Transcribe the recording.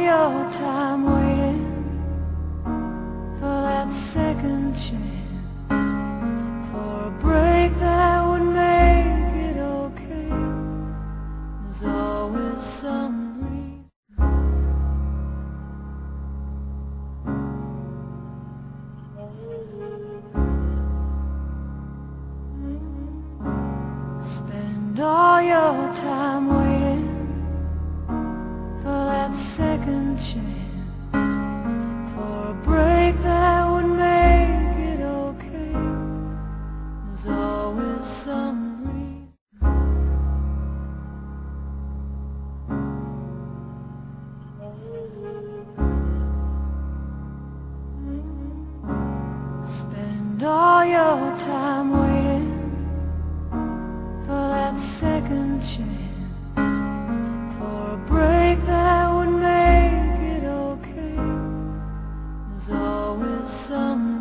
your time waiting for that second chance for a break that would make it okay. There's always some reason. Spend all your time second chance for a break that would make it okay. There's always some reason. Spend all your time waiting for that second chance always some